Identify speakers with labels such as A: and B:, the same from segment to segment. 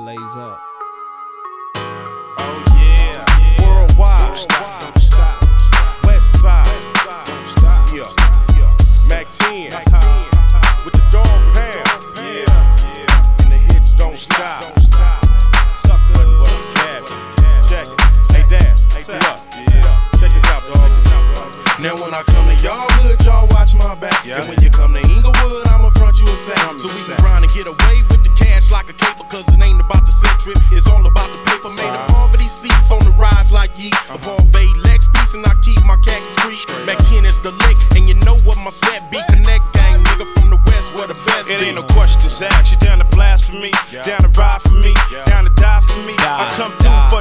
A: blaze up.
B: Oh yeah, worldwide. Don't stop, don't stop. West side. Yeah, Mack 10 with the Dogg Pound. Yeah, and the hits don't stop. Sucker, what a cab. Check it. Hey Dad, pull up. Check this out, dog. Now when I come to y'all hood, y'all watch my back. And when you come to Inglewood, I'ma front you a sack. So we can grind and get away with the cash like a caper, cause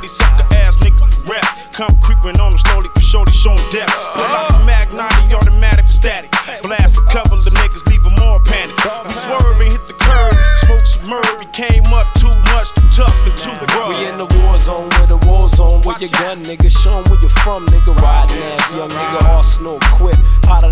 C: sucker ass niggas rap. Come creeping on them slowly, for shorty showing death. Pull out the Mag 90, automatic for static. Blast a couple of niggas, leave them more panic. We swerve and hit the curb, smoke some murder. Came up too much, too tough and too rough.
A: We in the war zone, where the war zone, where your gun, nigga. Show 'em where you from, nigga. Riding ass, young nigga, arsenal. Hot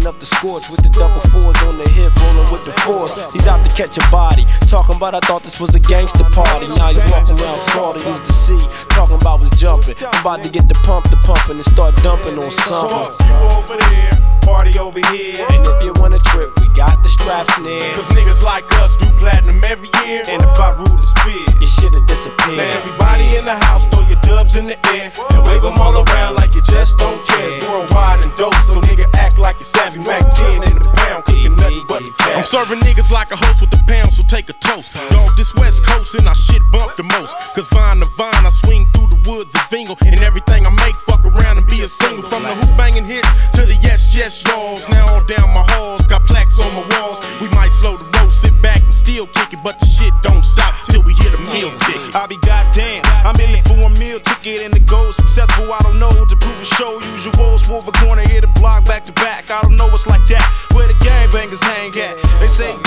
A: enough the scorch with the double fours on the hip, rolling with the force. He's out to catch a body. Talking about, I thought this was a gangster party. Now he's walking around salty, used the see. Talking about was jumping. I'm about to get the pump, the pumping, and start dumping on something.
B: Fuck you over there, party over here.
A: And if you want a trip, we got the straps near.
B: Act like you're savvy. Mack 10 in the pound, cooking nothing but the. I'm serving niggas like a host with the pound, so take a toast. Dog, this West Coast and I shit bump the most. Cause vine to vine, I swing through the woods of Vingle. And everything I make, fuck around and be a single. From the hoop banging hits to the yes, yes, y'alls. Now all down my halls, got plaques on my walls. We might slow the road, sit back and still kick it, but the shit don't stop till we hit a meal ticket.
C: I be goddamn. I'm in it for a meal ticket and the goal successful. I don't know to prove a show. Usuals, move a corner, hit a block back to back. What's like that. Where the gangbangers hang at. They say,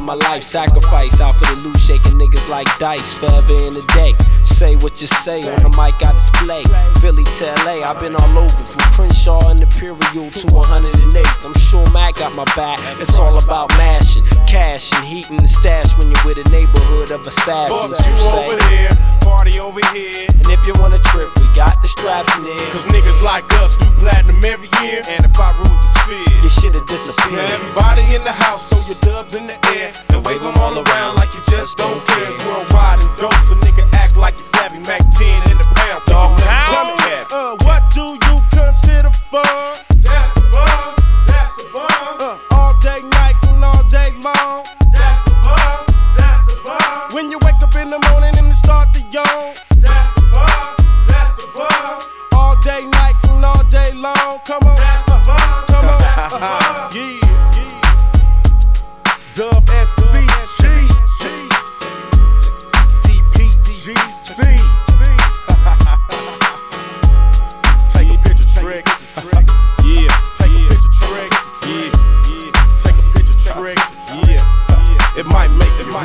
C: of
A: my life, sacrifice out for the loot, shaking niggas like dice, forever in the day. Say what you say on the mic, I display. Philly to LA, I've been all over from Crenshaw and Imperial to 108. I'm sure Mack got my back. It's all about mashing, cash and heating the stash when you're with a neighborhood of assassins.
B: Fuck
A: You
B: you
A: say,
B: over there,
C: Party over here.
A: and if you want a trip, we got the straps near.
B: cause niggas like us do platinum every year.
C: And if I rule the sphere.
A: Your shit'll
B: Now
A: disappear.
B: everybody in the house, throw your dubs in the air and wave them all around like you just don't care. It's worldwide and dope, so nigga act like you savvy. Mack 10 in the pound, dog.
C: Uh, what do you consider fun?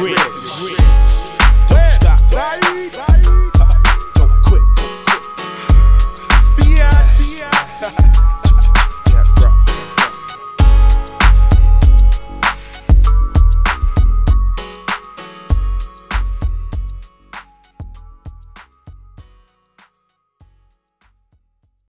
B: Rick. Rick. Don't
C: stop.